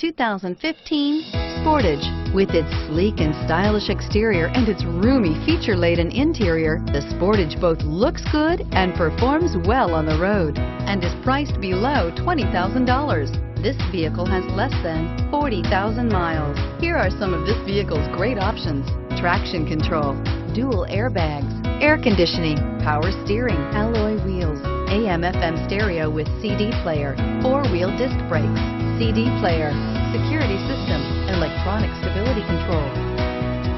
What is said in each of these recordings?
2015 Sportage. With its sleek and stylish exterior and its roomy feature-laden interior, the Sportage both looks good and performs well on the road and is priced below $20,000. This vehicle has less than 40,000 miles. Here are some of this vehicle's great options. Traction control, dual airbags, air conditioning, power steering, alloy AM FM stereo with CD player, four-wheel disc brakes, CD player, security system, electronic stability control.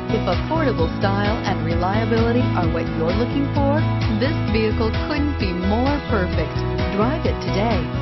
If affordable style and reliability are what you're looking for, this vehicle couldn't be more perfect. Drive it today.